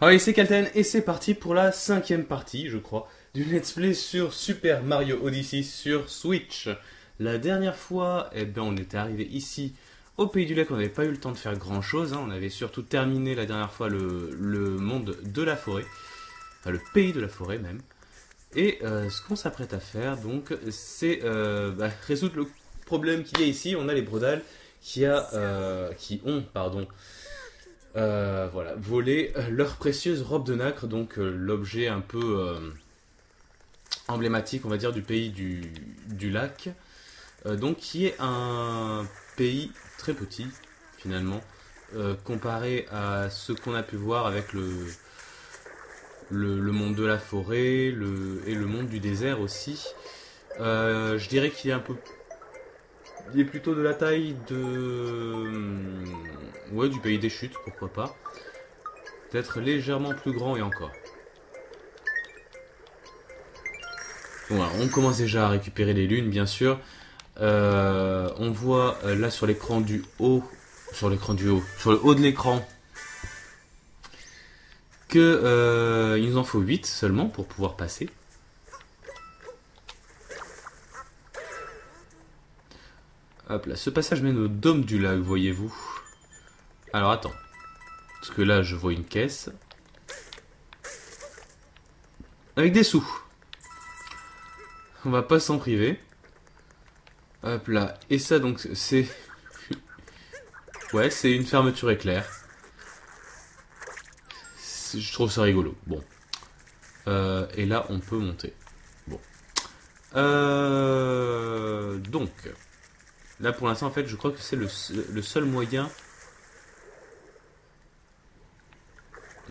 Allez, c'est Kalten et c'est parti pour la cinquième partie, je crois, du let's play sur Super Mario Odyssey sur Switch. La dernière fois, eh ben, on était arrivé ici au Pays du Lac, on n'avait pas eu le temps de faire grand chose, hein. on avait surtout terminé la dernière fois le, monde de la forêt, enfin le pays de la forêt même. Et euh, ce qu'on s'apprête à faire, donc, c'est euh, bah, résoudre le problème qu'il y a ici. On a les brodales qui, euh, qui ont, pardon, euh, voilà, volé leur précieuse robe de nacre, donc euh, l'objet un peu euh, emblématique, on va dire, du pays du, lac. Euh, donc, qui est un pays très petit, finalement, euh, comparé à ce qu'on a pu voir avec le, le, le monde de la forêt le, et le monde du désert aussi. Euh, je dirais qu'il est un peu. Il est plutôt de la taille de. Ouais, du pays des chutes, pourquoi pas. Peut-être légèrement plus grand et encore. Voilà, on commence déjà à récupérer les lunes, bien sûr. Euh, on voit euh, là sur l'écran du haut, sur l'écran du haut, sur le haut de l'écran, que euh, il nous en faut 8 seulement pour pouvoir passer. Hop là, ce passage mène au dôme du lac, voyez-vous. Alors attends, parce que là je vois une caisse avec des sous. On va pas s'en priver. Hop là, et ça donc c'est... Ouais, c'est une fermeture éclair. Je trouve ça rigolo. Bon. Euh, et là, on peut monter. Bon. Euh, donc. Là, pour l'instant, en fait, je crois que c'est le seul moyen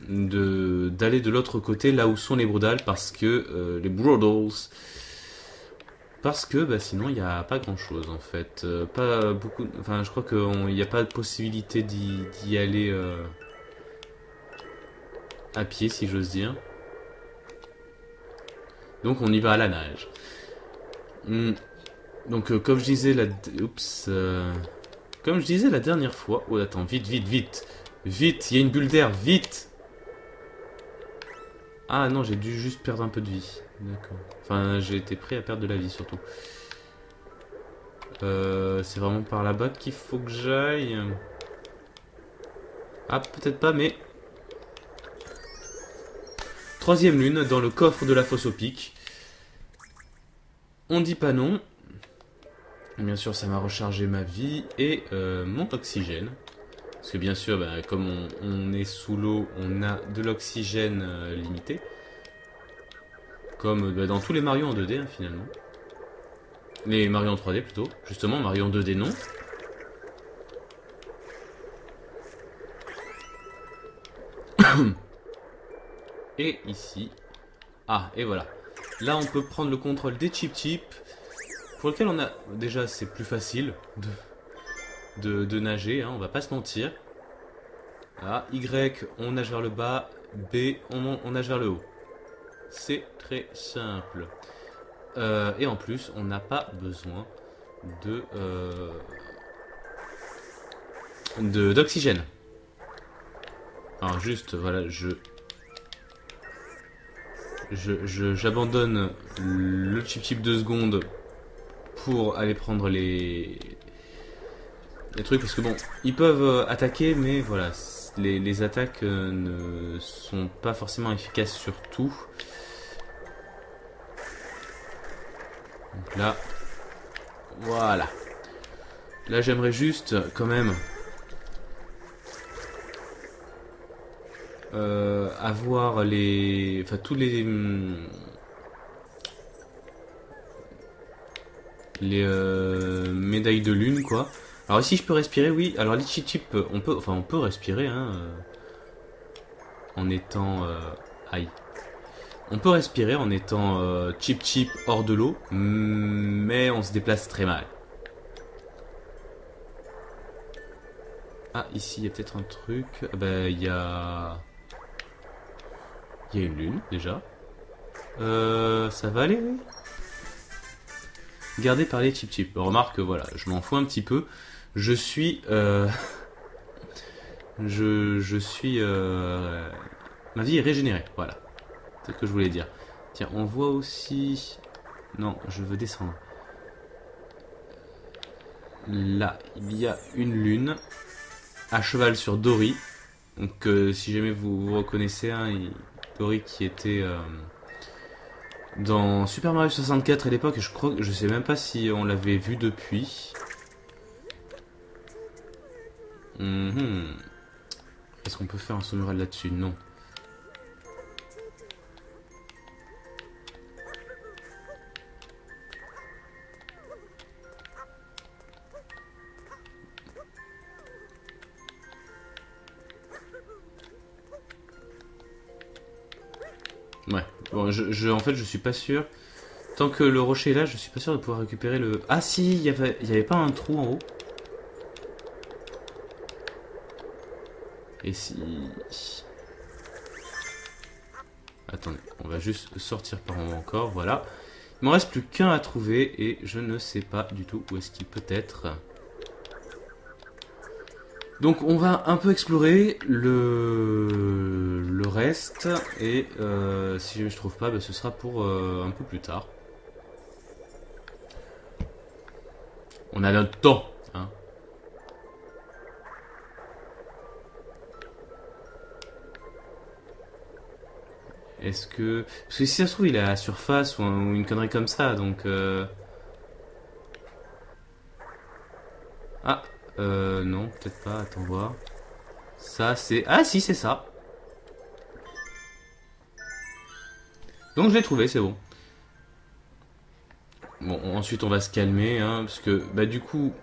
d'aller de l'autre côté, là où sont les brodales, parce que euh, les brodals, parce que bah, sinon il n'y a pas grand chose en fait, Euh, pas beaucoup. Enfin, je crois qu'il n'y a pas de possibilité d'y aller euh, à pied, si j'ose dire. Donc on y va à la nage. Hmm. Donc comme je disais la, comme je disais la dernière fois. Oh attends, vite, vite, vite, vite, il y a une bulle d'air, vite. Ah non, j'ai dû juste perdre un peu de vie. D'accord. Enfin, j'ai été prêt à perdre de la vie surtout. Euh, c'est vraiment par là-bas qu'il faut que j'aille. Ah, peut-être pas, mais. Troisième lune dans le coffre de la fosse au pic. On dit pas non. Bien sûr, ça m'a rechargé ma vie et euh, mon oxygène. Parce que bien sûr, bah, comme on, est sous l'eau, on a de l'oxygène euh, limité. Comme bah, dans tous les Mario en 2D, hein, finalement. Les Mario en 3D plutôt. Justement, Mario en 2D non. et ici. Ah, et voilà. Là, on peut prendre le contrôle des Chip Chip. Pour lequel on a. Déjà, c'est plus facile de, de, nager, hein, on va pas se mentir. Ah, Y, on nage vers le bas. B, on, nage vers le haut. C'est très simple. Euh, et en plus, on n'a pas besoin de euh, d'oxygène. Alors juste, voilà, je je je- j'abandonne le chip chip deux secondes pour aller prendre les les trucs parce que bon, ils peuvent euh, attaquer, mais voilà, les, attaques euh, ne sont pas forcément efficaces sur tout. Donc là, voilà. Là, j'aimerais juste quand même euh, avoir les, enfin tous les les médailles de lune, quoi. Alors ici, je peux respirer, oui. Alors les chip chip, on peut, enfin on peut respirer, hein, euh, en étant, euh, aïe. On peut respirer en étant euh, chip chip hors de l'eau, mais on se déplace très mal. Ah, ici, il y a peut-être un truc. Ah bah, il y a... Il y a une lune, déjà. Euh, ça va aller, oui Gardé par les chip chip. Remarque, voilà, je m'en fous un petit peu. Je suis... Euh... je, suis... Euh... Ma vie est régénérée, voilà. C'est ce que je voulais dire. Tiens, on voit aussi... Non, je veux descendre. Là, il y a une lune à cheval sur Dory. Donc, euh, si jamais vous, reconnaissez, hein, Dory qui était dans Super Mario 64 à l'époque, je crois, je sais même pas si on l'avait vu depuis. Mhm. Est-ce qu'on peut faire un mural là-dessus? Non. Ouais. En fait, je suis pas sûr. Tant que le rocher est là, je suis pas sûr de pouvoir récupérer le. Ah si, il y avait pas un trou en haut? Et si. Attendez, on va juste sortir par en encore, voilà. Il m'en reste plus qu'un à trouver et je ne sais pas du tout où est-ce qu'il peut être. Donc on va un peu explorer le, reste et euh, si je trouve pas, bah, ce sera pour euh, un peu plus tard. On a notre temps, Est-ce que... Parce que si ça se trouve, il est à la surface ou, un- ou une connerie comme ça, donc... euh, Ah, euh, non, peut-être pas, attends voir. Ça, c'est... Ah si, c'est ça. Donc je l'ai trouvé, c'est bon. Bon, ensuite on va se calmer, hein, parce que, bah du coup...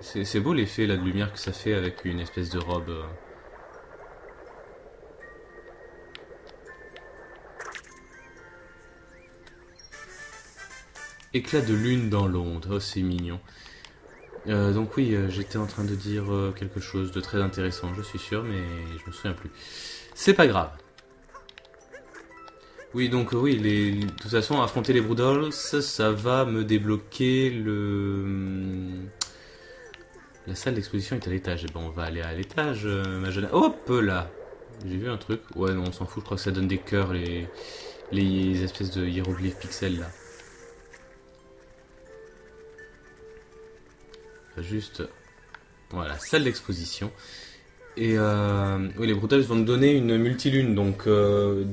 C'est c'est beau l'effet là de lumière que ça fait avec une espèce de robe. euh. Éclat de lune dans l'onde, oh c'est mignon. Euh, donc oui, euh, j'étais en train de dire euh, quelque chose de très intéressant, je suis sûr, mais je me souviens plus. C'est pas grave. Oui, donc oui, les, de toute façon, affronter les Broodals, ça, va me débloquer le... La salle d'exposition est à l'étage. Et ben, on va aller à l'étage, ma jeune... Hop là J'ai vu un truc. Ouais, non, on s'en fout, je crois que ça donne des cœurs, les, les espèces de hiéroglyphes pixels, là. Juste... Voilà, salle d'exposition. Et euh, oui, les Brutals vont me donner une multilune, donc euh,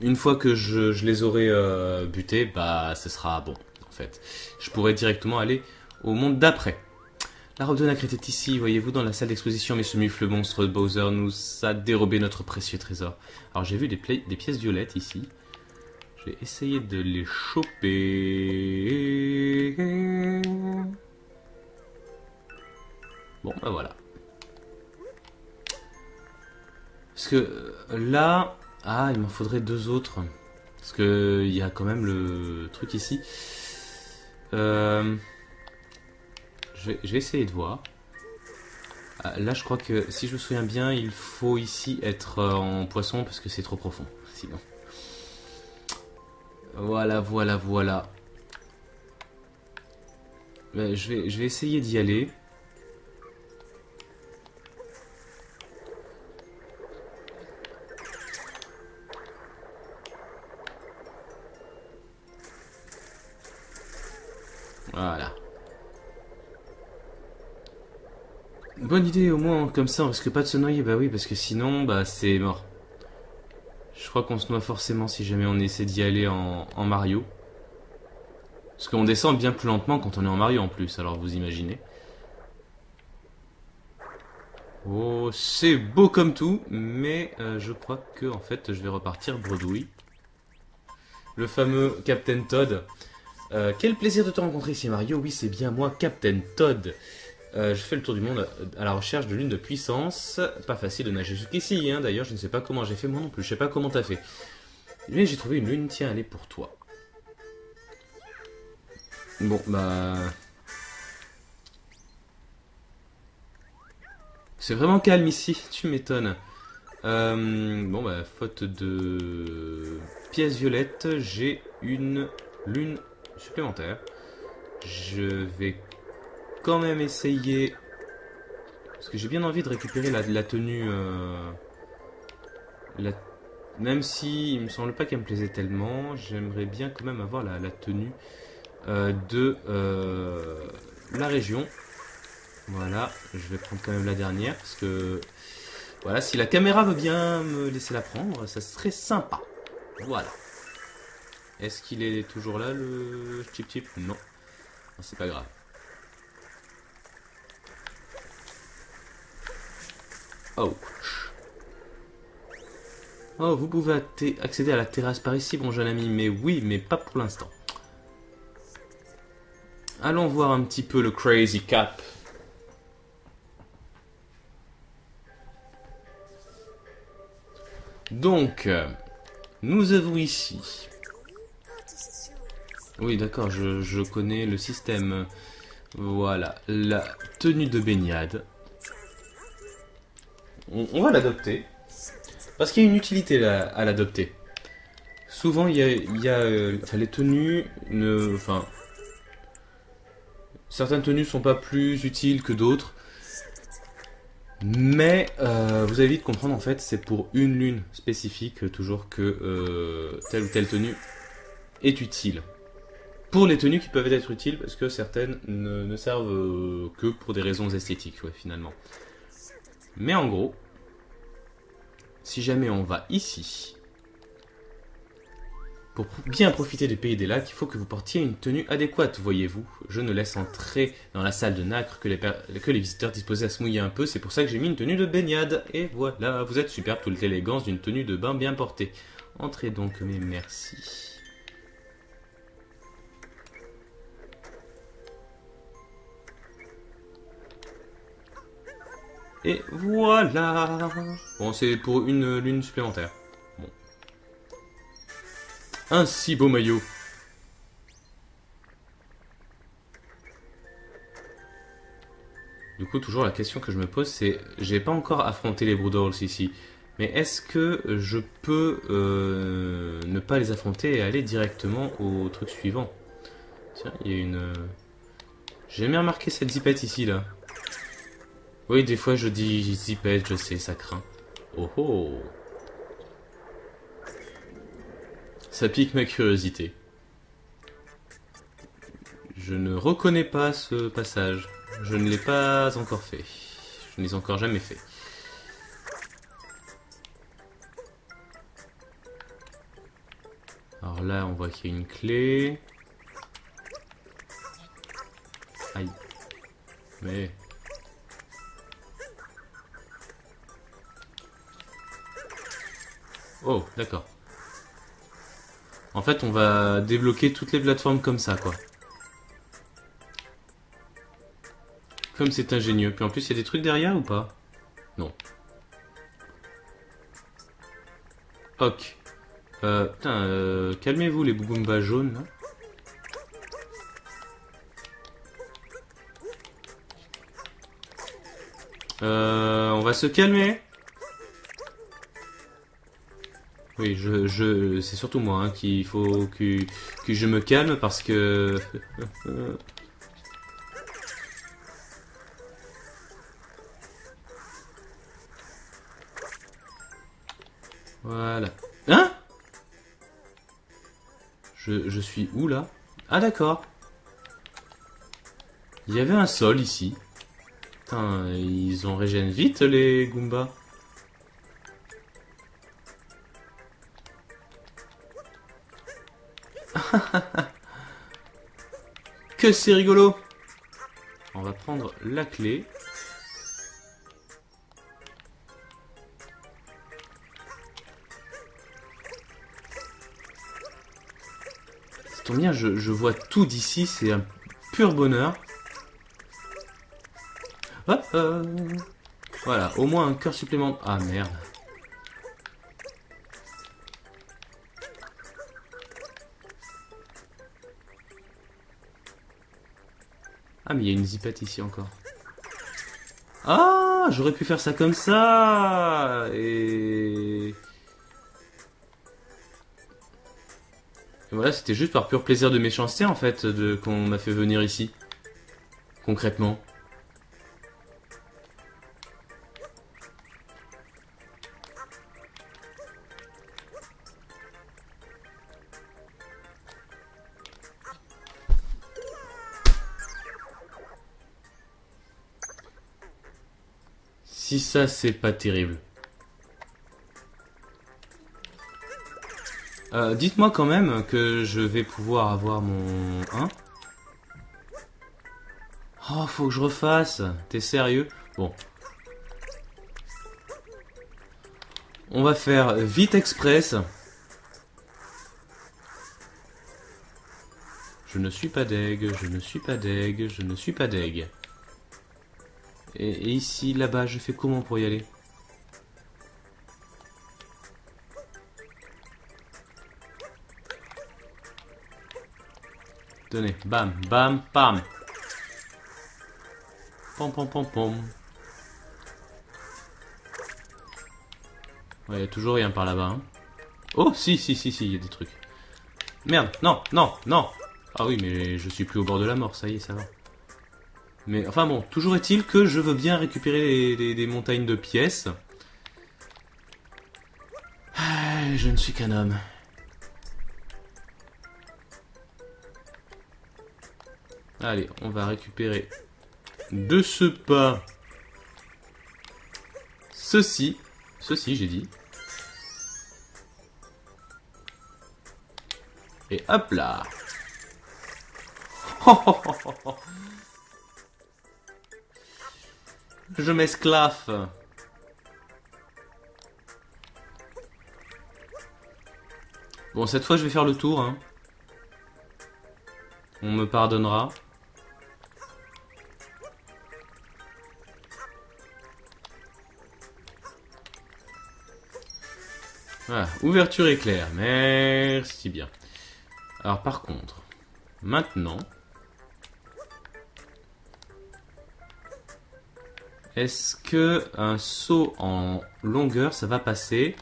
une fois que je, les aurai euh, butés, bah ce sera bon en fait. Je pourrai directement aller au monde d'après. La robe de Nacrete est ici, voyez-vous, dans la salle d'exposition, mais ce mufle monstre de Bowser nous a dérobé notre précieux trésor. Alors j'ai vu des, des pièces violettes ici. Je vais essayer de les choper. Bon, bah voilà. Parce que euh, là, ah, il m'en faudrait deux autres. Parce que il y a quand même le truc ici. Euh, je, vais, je vais essayer de voir. Ah, là, je crois que si je me souviens bien, il faut ici être euh, en poisson parce que c'est trop profond. Sinon. Voilà, voilà, voilà. Ben, je, vais, je vais essayer d'y aller. Bonne idée au moins comme ça, on risque pas de se noyer, bah oui, parce que sinon, bah c'est mort. Je crois qu'on se noie forcément si jamais on essaie d'y aller en, en Mario. Parce qu'on descend bien plus lentement quand on est en Mario en plus, alors vous imaginez. Oh, c'est beau comme tout, mais euh, je crois que en fait je vais repartir bredouille. Le fameux Captain Todd. Euh, quel plaisir de te rencontrer ici Mario, oui c'est bien moi, Captain Todd. Euh, je fais le tour du monde à la recherche de lune de puissance. Pas facile de nager jusqu'ici, hein. d'ailleurs je ne sais pas comment j'ai fait moi non plus, je sais pas comment t'as fait. Mais j'ai trouvé une lune, tiens elle est pour toi. Bon bah... C'est vraiment calme ici, tu m'étonnes. Euh, bon bah faute de pièces violettes, j'ai une lune supplémentaire. Je vais quand même essayer Parce que j'ai bien envie de récupérer la, tenue... euh, la- Même si il me semble pas qu'elle me plaisait tellement, j'aimerais bien quand même avoir la, tenue euh, de euh, la région. Voilà, je vais prendre quand même la dernière parce que voilà, si la caméra veut bien me laisser la prendre, ça serait sympa. Voilà. Est-ce qu'il est toujours là le chip chip? Non, c'est pas grave. Oh. Vous pouvez accéder à la terrasse par ici, mon jeune ami, mais oui, mais pas pour l'instant. Allons voir un petit peu le Crazy Cap. Donc, euh, nous avons ici. Oui, d'accord, je connais le système. Voilà, la tenue de baignade. On, va l'adopter. Parce qu'il y a une utilité à l'adopter. Souvent, il y a, euh, les tenues ne, enfin, certaines tenues sont pas plus utiles que d'autres. Mais euh, vous allez vite comprendre en fait, c'est pour une lune spécifique toujours que euh, telle ou telle tenue est utile. Pour les tenues qui peuvent être utiles, parce que certaines ne, servent que pour des raisons esthétiques, finalement. Mais en gros, si jamais on va ici, pour bien profiter du pays des lacs, il faut que vous portiez une tenue adéquate, voyez-vous. Je ne laisse entrer dans la salle de nacre que les, per- que les visiteurs disposés à se mouiller un peu, c'est pour ça que j'ai mis une tenue de baignade. Et voilà, vous êtes superbe, toute l'élégance d'une tenue de bain bien portée. Entrez donc, mais merci. Et voilà Bon, c'est pour une lune supplémentaire. Bon. Un si beau maillot. Du coup, toujours la question que je me pose, c'est j'ai pas encore affronté les Broodals ici, mais est-ce que je peux euh, ne pas les affronter et aller directement au truc suivant? Tiens, il y a une. J'ai jamais remarqué cette zipette ici là. Oui, des fois je dis zipette, je sais, ça craint. Oh oh Ça pique ma curiosité. Je ne reconnais pas ce passage. Je ne l'ai pas encore fait. Je ne l'ai encore jamais fait. Alors là, on voit qu'il y a une clé. Aïe. Mais... Oh, d'accord. En fait, on va débloquer toutes les plateformes comme ça, quoi. Comme c'est ingénieux. Puis en plus, il y a des trucs derrière ou pas? Non. Ok. Euh, putain, euh, calmez-vous les Bugumba jaunes. Euh, on va se calmer. Oui, je, je, c'est surtout moi hein, qu'il faut que, que je me calme parce que. voilà. Hein? Je, je suis où là? Ah d'accord. Il y avait un sol ici. Putain, ils ont régène vite les Goombas. que c'est rigolo On va prendre la clé. Tombe bien, je, vois tout d'ici, c'est un pur bonheur. Euh, Voilà, au moins un cœur supplémentaire. Ah merde. Il y a une zipette ici encore. Ah, j'aurais pu faire ça comme ça. Et... Voilà, c'était juste par pur plaisir de méchanceté en fait qu'on m'a fait venir ici. Concrètement. Si ça, c'est pas terrible. Euh, Dites-moi quand même que je vais pouvoir avoir mon 1. Oh, faut que je refasse. T'es sérieux? Bon. On va faire vite express. Je ne suis pas deg, je ne suis pas deg, je ne suis pas deg. Et, ici, là-bas, je fais comment pour y aller? Tenez, bam, bam, bam. Pom, pom, pom, pom. Ouais, y a toujours rien par là-bas. hein. Oh, si, si, si, si, il y a des trucs. Merde, non, non, non. Ah oui, mais je suis plus au bord de la mort, ça y est, ça va. Mais enfin bon, toujours est-il que je veux bien récupérer les, montagnes de pièces. Ah, Je ne suis qu'un homme. Allez, on va récupérer de ce pas ceci. Ceci, j'ai dit. Et hop là Je m'esclave. Bon, cette fois, je vais faire le tour. hein. On me pardonnera. Voilà, ouverture éclair. Merci bien. Alors, par contre, maintenant... Est-ce que un saut en longueur, ça va passer?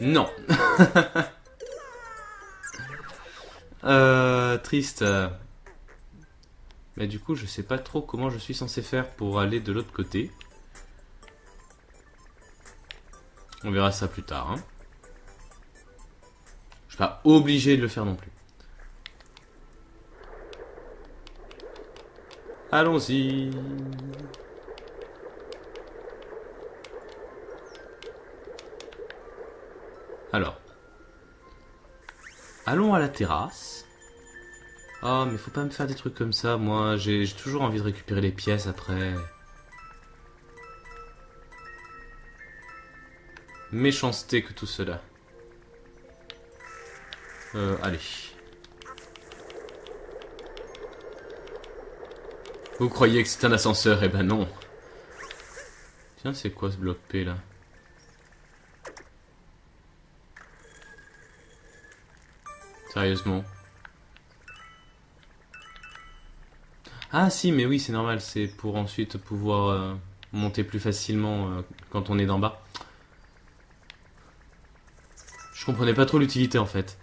Non. euh, triste. Mais du coup, je sais pas trop comment je suis censé faire pour aller de l'autre côté. On verra ça plus tard. Hein. Je suis pas obligé de le faire non plus. Allons-y. Alors. Allons à la terrasse. Oh, mais faut pas me faire des trucs comme ça, moi. J'ai toujours envie de récupérer les pièces après. Méchanceté que tout cela. Euh, allez. Vous croyez que c'est un ascenseur? Eh ben non. Tiens, c'est quoi ce bloc P là? Sérieusement Ah si, mais oui, c'est normal, c'est pour ensuite pouvoir euh, monter plus facilement euh, quand on est d'en bas. Je comprenais pas trop l'utilité en fait.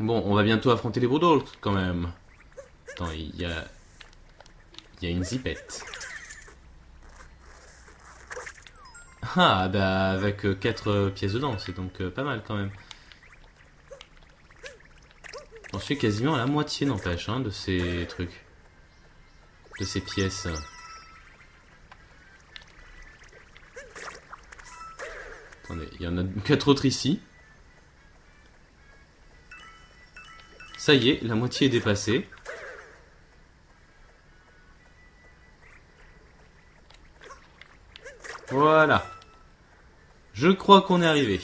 Bon, on va bientôt affronter les Broodals quand même. Attends, il y a... Il y a une zipette. Ah, bah avec 4 pièces dedans, c'est donc euh, pas mal quand même. On fait quasiment la moitié, n'empêche, hein, de ces trucs. De ces pièces. Attendez, il y en a 4 autres ici. Ça y est, la moitié est dépassée. Voilà. Je crois qu'on est arrivé.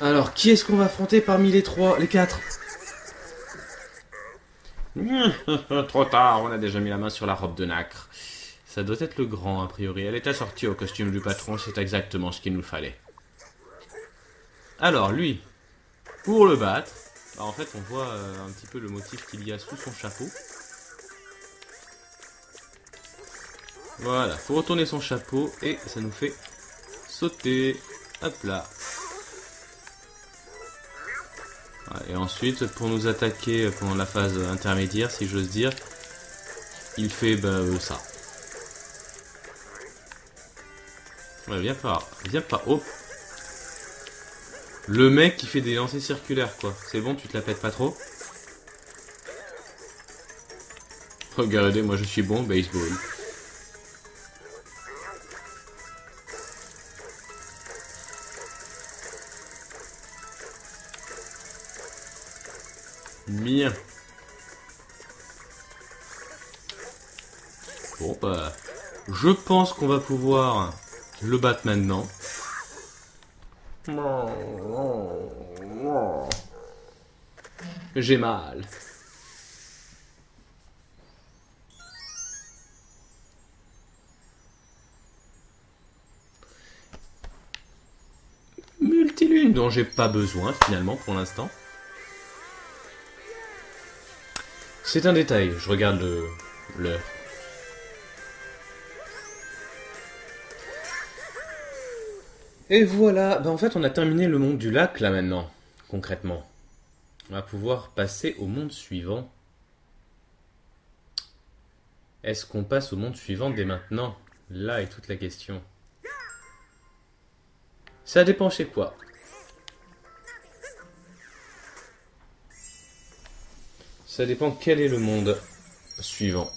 Alors, qui est-ce qu'on va affronter parmi les trois, les quatre Trop tard, on a déjà mis la main sur la robe de nacre. Ça doit être le grand, a priori. Elle est assortie au costume du patron, c'est exactement ce qu'il nous fallait. Alors, lui, pour le battre, bah, en fait, on voit euh, un petit peu le motif qu'il y a sous son chapeau. Voilà, faut retourner son chapeau et ça nous fait sauter. Hop là. Et ensuite, pour nous attaquer pendant la phase intermédiaire, si j'ose dire, il fait bah, euh, ça. Ouais, viens pas, viens pas. Oh Le mec qui fait des lancers circulaires, quoi. C'est bon, tu te la pètes pas trop? Regardez, moi je suis bon baseball. Pense qu'on va pouvoir le battre maintenant. J'ai mal. Multilune dont j'ai pas besoin finalement pour l'instant. C'est un détail, je regarde le- Et voilà, ben en fait on a terminé le monde du lac là maintenant, concrètement. On va pouvoir passer au monde suivant. Est-ce qu'on passe au monde suivant dès maintenant? Là est toute la question. Ça dépend chez quoi. Ça dépend quel est le monde suivant.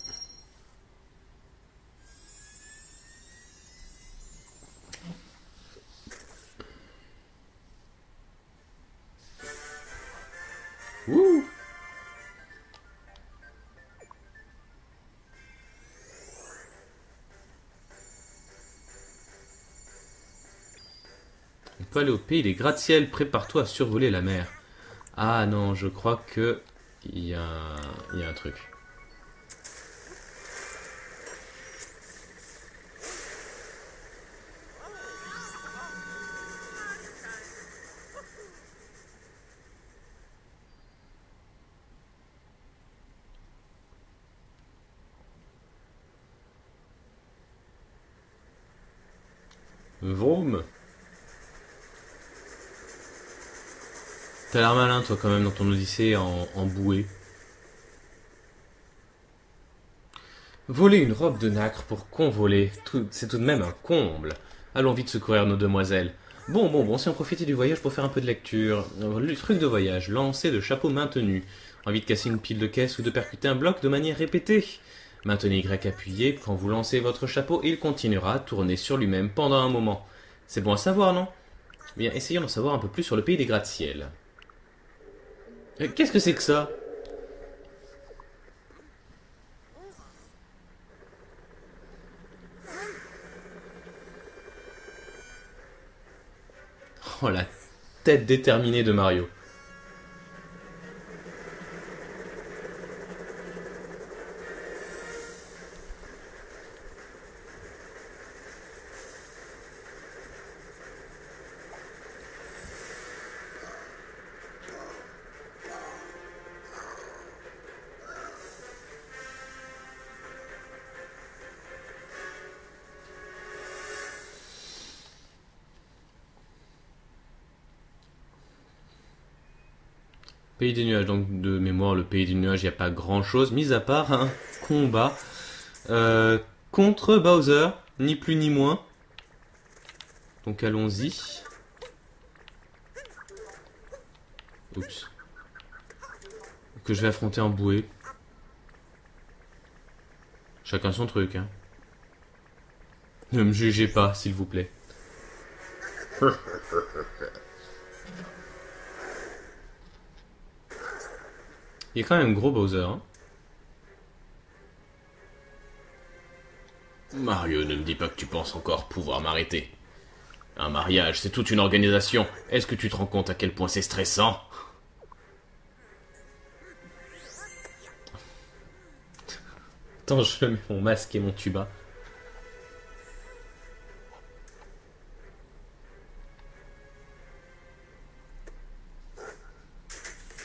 On peut aller au pays des gratte-ciel, prépare-toi à survoler la mer. Ah non, je crois que y, a il y a un truc. T'as l'air malin, toi, quand même, dans ton odyssée en, en bouée. Voler une robe de nacre pour convoler, c'est tout de même un comble. Allons vite secourir nos demoiselles. Bon, bon, bon, si on profitait du voyage pour faire un peu de lecture. Le truc de voyage, lancer de chapeau maintenu. Envie de casser une pile de caisse ou de percuter un bloc de manière répétée. Maintenez Y appuyé, quand vous lancez votre chapeau, il continuera à tourner sur lui-même pendant un moment. C'est bon à savoir, non? Bien, essayons d'en savoir un peu plus sur le pays des gratte-ciel. Qu'est-ce que c'est que ça Oh la tête déterminée de Mario. Pays des nuages, donc de mémoire, le pays des nuages, il n'y a pas grand chose, mis à part un combat euh, contre Bowser, ni plus ni moins. Donc allons-y. Oups. Que je vais affronter en bouée. Chacun son truc, hein. Ne me jugez pas, s'il vous plaît. Il est quand même gros Bowser. Hein. Mario, ne me dis pas que tu penses encore pouvoir m'arrêter. Un mariage, c'est toute une organisation. Est-ce que tu te rends compte à quel point c'est stressant? Attends, je mets mon masque et mon tuba.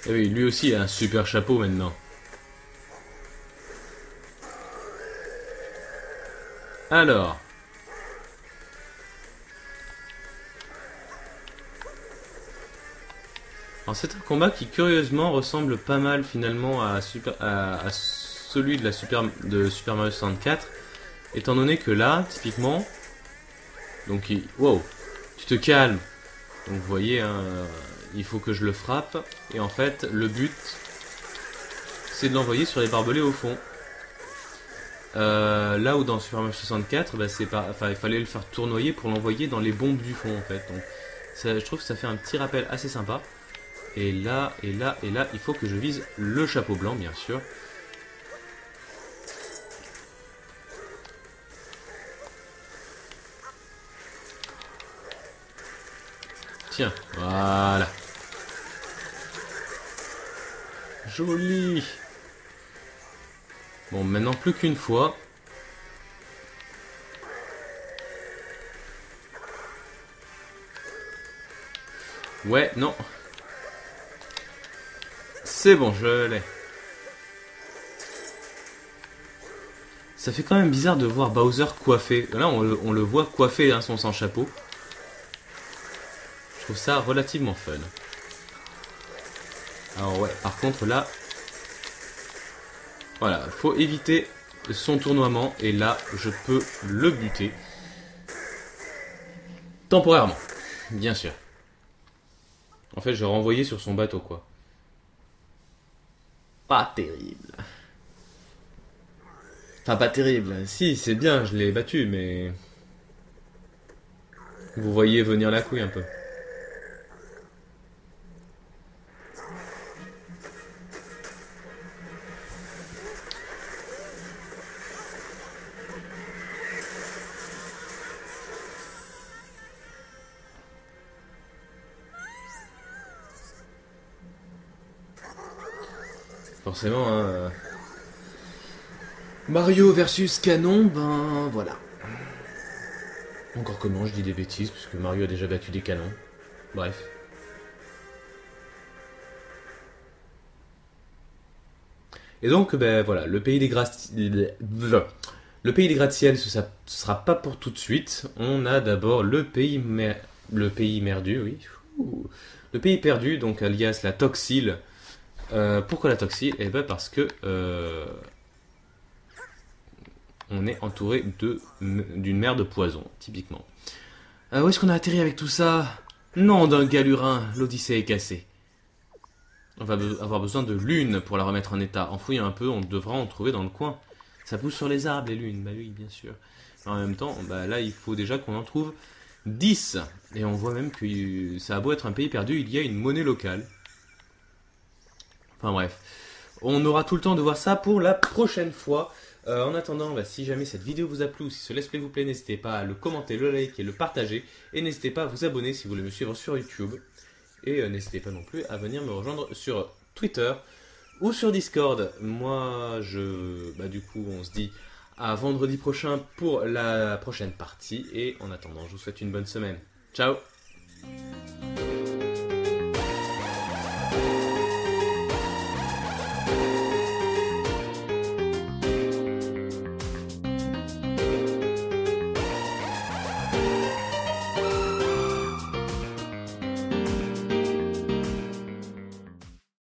Eh oui, lui aussi a un super chapeau maintenant. Alors. Alors c'est un combat qui curieusement ressemble pas mal finalement à, celui de, la Super, de Super Mario 64. Étant donné que là, typiquement... Donc il... Wow Tu te calmes Donc vous voyez, hein, il faut que je le frappe. Et en fait, le but, c'est de l'envoyer sur les barbelés au fond. Euh, là où dans Super Mario 64, bah, c'est pas, il fallait le faire tournoyer pour l'envoyer dans les bombes du fond en fait. Je trouve que ça fait un petit rappel assez sympa. Et là, et là, et là, il faut que je vise le chapeau blanc, bien sûr. Tiens, voilà. Joli. Bon, maintenant plus qu'une fois. Ouais, non. C'est bon, je l'ai. Ça fait quand même bizarre de voir Bowser coiffé. Là, on, le- voit coiffé hein, son sans chapeau. Je trouve ça relativement fun. Alors ouais, par contre là... Voilà, faut éviter son tournoiement. Et là, je peux le buter. Temporairement, bien sûr. En fait, je renvoyé sur son bateau, quoi. Pas terrible. Enfin, pas terrible. Si, c'est bien, je l'ai battu, mais... Vous voyez venir la couille un peu. Forcément, hein, Mario versus Canon, ben voilà. Encore comment je dis des bêtises, puisque Mario a déjà battu des canons. Bref. Et donc, ben voilà, le pays des gratte le pays des gratte-ciel, ce ça- ce sera pas pour tout de suite. On a d'abord le pays mer- le pays merdu, oui. Le pays perdu, donc alias la Toxile. Euh, pourquoi la Toxile Eh ben parce que euh, on est entouré d'une mer de poison, typiquement. Euh, où est-ce qu'on a atterri avec tout ça? Non, d'un galurin, l'Odyssée est cassée. On va avoir besoin de lune pour la remettre en état. En fouillant un peu, on devra en trouver dans le coin. Ça pousse sur les arbres, les lunes, bah oui, bien sûr. En même temps, bah là, il faut déjà qu'on en trouve 10. Et on voit même que ça a beau être un pays perdu, il y a une monnaie locale. Enfin bref. On aura tout le temps de voir ça pour la prochaine fois. Euh, en attendant, bah, si jamais cette vidéo vous a plu si ce let's play vous plaît, n'hésitez pas à le commenter, le liker, le partager. Et n'hésitez pas à vous abonner si vous voulez me suivre sur YouTube. Et euh, n'hésitez pas non plus à venir me rejoindre sur Twitter ou sur Discord. Moi, je. Bah, du coup, on se dit à vendredi prochain pour la prochaine partie. Et en attendant, je vous souhaite une bonne semaine. Ciao